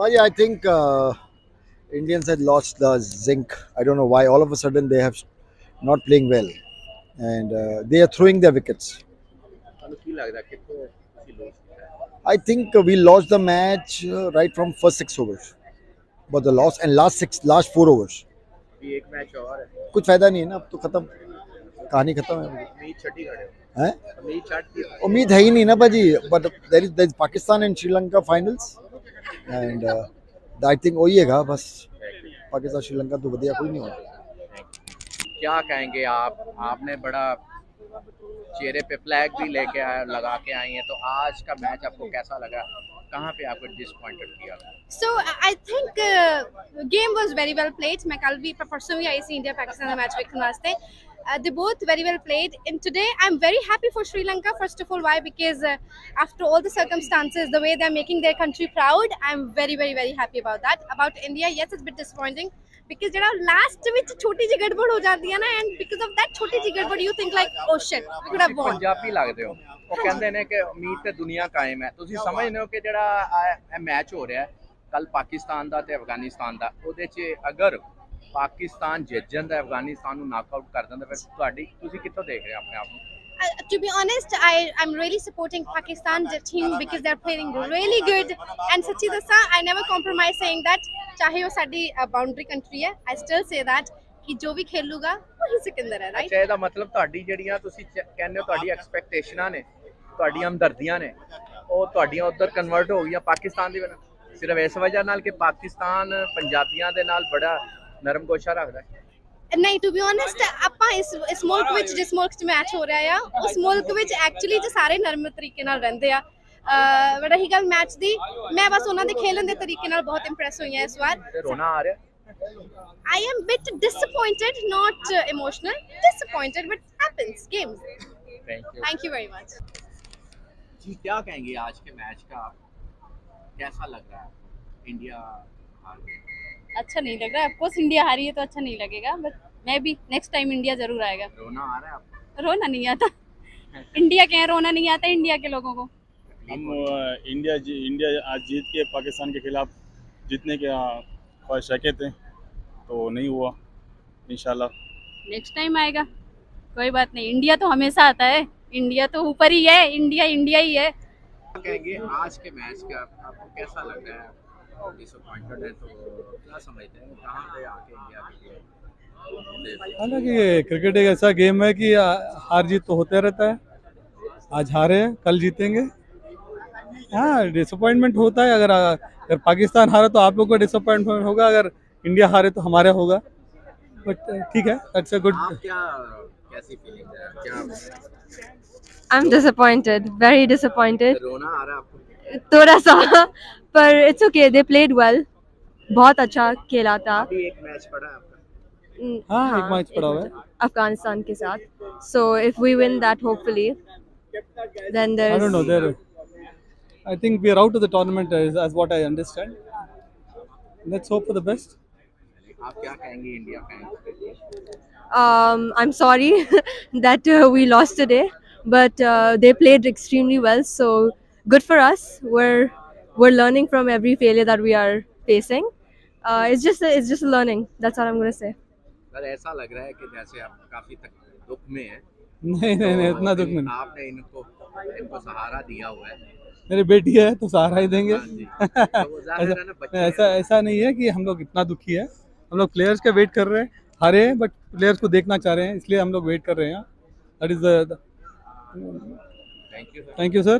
Well, yeah, I think uh, Indians had lost the zinc. I don't know why. All of a sudden, they have not playing well, and uh, they are throwing their wickets. I think uh, we lost the match uh, right from first six overs, but the loss and last six, last four overs. कुछ फायदा नहीं है ना अब तो खत्म कहानी खत्म है हैं उम्मीद है ही नहीं ना बाजी but there is Pakistan and Sri Lanka finals and I think वही हैगा बस पाकिस्तान श्रीलंका तो बढ़िया कोई नहीं होता क्या कहेंगे आप आपने बड़ा चेहरे पे फ्लैग भी लेके आए लगा के आई हैं तो आज का मैच आपको कैसा लगा कहाँ पे आपको डिसअपॉइंटेड किया So I think uh, game was very well played. मैं कल भी परसों भी I C India Pakistan match देखने वास्ते. Uh, they both very well played. And today I'm very happy for Sri Lanka. First of all, why? Because uh, after all the circumstances, the way they're making their country proud, I'm very very very happy about that. About India, yes, it's a bit disappointing. Because ਜਿਹੜਾ last ਵਿੱਚ ਛੋਟੀ ਜਿਹੀ ਗੜਬੜ ਹੋ ਜਾਂਦੀ ਹੈ ਨਾ and because of that ਛੋਟੀ ਜਿਹੀ ਗੜਬੜ you think like oh shit we could have ਤੁਸੀਂ won ਪੰਜਾਬੀ ਲੱਗਦੇ ਹੋ ਉਹ ਕਹਿੰਦੇ ਨੇ ਕਿ ਉਮੀਦ ਤੇ ਦੁਨੀਆ ਕਾਇਮ ਹੈ ਤੁਸੀਂ ਸਮਝਦੇ ਹੋ ਕਿ ਜਿਹੜਾ ਇਹ ਮੈਚ ਹੋ ਰਿਹਾ ਕੱਲ ਪਾਕਿਸਤਾਨ ਦਾ ਤੇ ਅਫਗਾਨਿਸਤਾਨ ਦਾ ਉਹਦੇ 'ਚ ਅਗਰ ਪਾਕਿਸਤਾਨ ਜਿੱਤ ਜਾਂਦਾ ਅਫਗਾਨਿਸਤਾਨ ਨੂੰ ਨਾਕਆਊਟ ਕਰ ਦਿੰਦਾ ਫਿਰ ਤੁਹਾਡੀ ਤੁਸੀਂ ਕਿੱਥੋਂ ਦੇਖ ਰਹੇ ਆਪਣੇ ਆਪ ਨੂੰ Uh, to be honest, I, I'm really supporting Pakistan team because they're playing really good. And Sachit Dasa, I never compromise saying that. ਚਾਹੇ ਉਹ ਸਾਡੀ ਬਾਉਂਡਰੀ ਕੰਟਰੀ ਹੈ ਆਈ ਸਟਿਲ ਸੇ ਦੈਟ ਕਿ ਜੋ ਵੀ ਖੇਲੂਗਾ ਉਹ ਹੀ ਸਿਕੰਦਰ ਹੈ ਰਾਈਟ ਅੱਛਾ ਇਹਦਾ ਮਤਲਬ ਤੁਹਾਡੀ ਜਿਹੜੀਆਂ ਤੁਸੀਂ ਚ- ਕਹਿੰਦੇ ਹੋ ਤੁਹਾਡੀ ਐਕਸਪੈਕਟੇਸ਼ਨਾਂ ਨੇ ਤੁਹਾਡੀਆਂ ਹਮਦਰਦੀਆਂ ਨੇ ਉਹ ਤੁਹਾਡੀਆਂ ਉੱਧਰ ਕਨਵਰਟ ਹੋ ਗਈਆਂ ਪਾਕਿਸਤਾਨ ਦੀ ਵਜ੍ਹਾ ਨਾਲ। ਸਿਰਫ ਇਸ ਵਜ੍ਹਾ ਨਾਲ ਕਿ ਪਾਕਿਸਤਾਨ ਪੰਜਾਬੀਆਂ ਨਰਮ ਗੋਸ਼ਾ ਰੱਖਦਾ ਹੈ ਨਹੀਂ ਟੂ ਬੀ ਓਨੈਸਟ ਆਪਾਂ ਇਸ ਇਸ ਮੁਲਕ ਵਿੱਚ ਜਿਸ ਮੁਲਕ 'ਚ ਮੈਚ ਹੋ ਰਿਹਾ ਆ ਉਸ ਮੁਲਕ ਵਿੱਚ ਐਕਚੁਅਲੀ ਜੇ ਸਾਰੇ ਨਰਮ ਤਰੀਕੇ ਨਾਲ ਰਹਿੰਦੇ ਆ ਅਹ ਰਹੀ ਗੱਲ ਮੈਚ ਦੀ ਮੈਂ ਬਸ ਉਹਨਾਂ ਦੇ ਖੇਲਣ ਦੇ ਤਰੀਕੇ ਨਾਲ ਬਹੁਤ ਇੰਪ੍ਰੈਸ ਹੋਈ ਹਾਂ ਇਸ ਵਾਰ ਤੇ ਰੋਣਾ ਆ ਰਿਹਾ I am bit disappointed, not uh, emotional, disappointed, but happens. Games. Thank you Thank you very much. जी क्या कहेंगे आज के मैच का कैसा लग रहा है इंडिया हार गई अच्छा नहीं लग रहा। है ऑफकोर्स इंडिया हारी है तो अच्छा नहीं लगेगा बट मैं भी नेक्स्ट टाइम इंडिया ज़रूर आएगा। रोना आ रहा है आपको? रोना नहीं आता। इंडिया के रोना नहीं आता इंडिया के लोगों को। हम इंडिया जी इंडिया आज जीत के पाकिस्तान के खिलाफ जीतने के ख्वाहिश रखे थे तो नहीं हुआ इंशाल्लाह। नेक्स्ट टाइम आएगा। कोई बात नहीं। इंडिया तो हमेशा आता है। इंडिया तो ऊपर ही है। इंडिया इंडिया ही है। कहेंगे आज के मैच का आपको कैसा लग रहा है? डिसअपॉइंटेड है तो क्या समझते हैं? कहाँ पे आके इंडिया के हालाँकि ये क्रिकेट एक ऐसा गेम है कि हार जीत तो होते रहता है। आज हारे हैं कल जीतेंगे। हाँ डिसअपॉइंटमेंट होता है। अगर अगर पाकिस्तान हारा तो आप लोग को डिसअपॉइंटमेंट होगा। अगर इंडिया हारे तो हमारे होगा। बट ठीक है दैट्स अ गुड आप क्या कैसी फीलिंग है? क्या I'm disappointed, very disappointed. रोना आ रहा है आपको? थोड़ा सा। पर it's okay they played well बहुत अच्छा खेला था अभी एक मैच पड़ा है आपका Mm, हाँ, एक match पड़ा हुआ है। अफगानिस्तान के साथ so if we win that hopefully then I don't know. There There, I think we are out of the tournament as, as what I understand. Let's hope for the best. आप क्या कहेंगे India fans के लिए um I'm sorry that uh, we lost today but uh, they played extremely well so good for us we're we're learning from every failure that we are facing. Uh, it's just a, it's just a learning. That's all I'm going to say. Sir ऐसा लग रहा है कि जैसे आप काफ़ी तक दुख में हैं। नहीं नहीं नहीं तो इतना दुख नहीं। आपने इनको इनको सहारा दिया हुआ है। मेरी बेटी है तो सहारा ही देंगे। हाँ जी। तो ऐसा ऐसा ऐसा नहीं है कि हम लोग इतना दुखी है। हम लोग प्लेयर्स का वेट कर रहे हैं। हारे हैं बट प्लेयर्स को देखना चाह रहे हैं इसलिए हम लोग वेट कर रहे हैं। That is thank you thank you sir